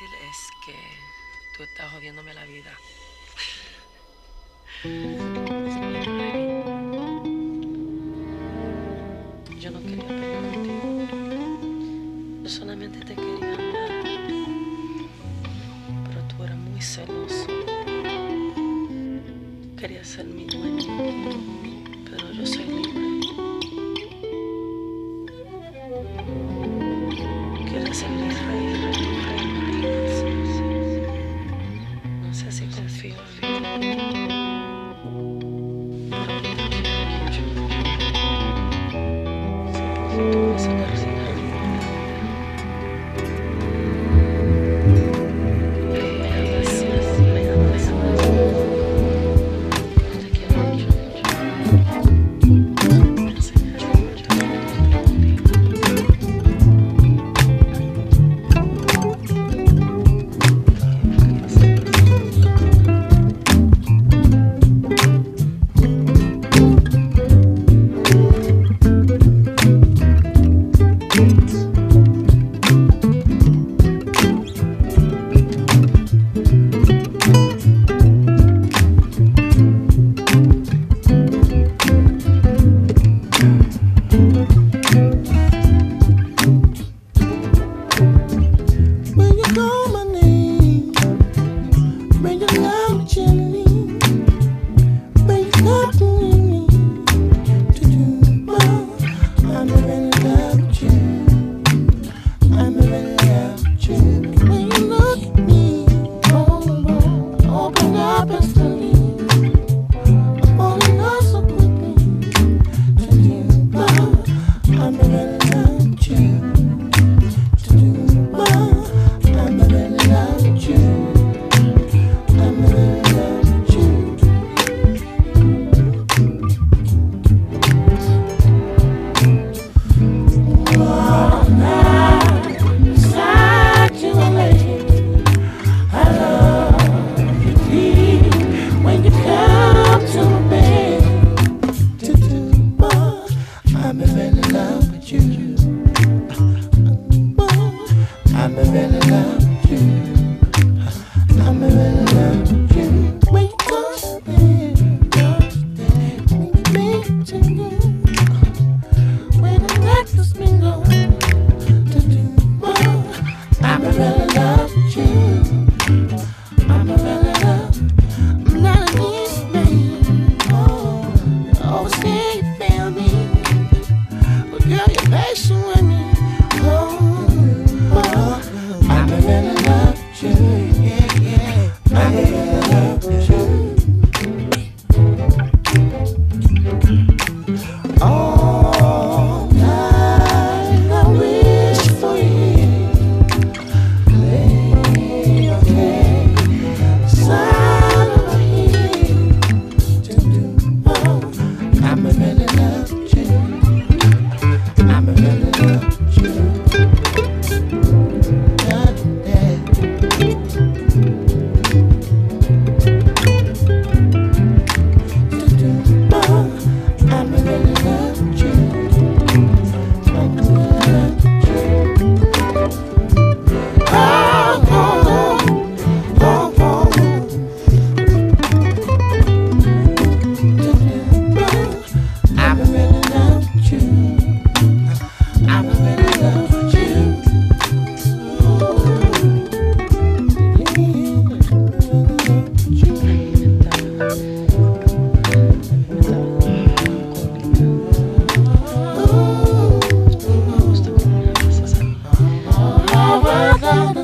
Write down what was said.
es que tú estás jodiéndome la vida. Yo no quería pelear contigo. Yo solamente te quería amar. Pero tú eras muy celoso. Querías ser mi dueño. Pero yo soy libre. da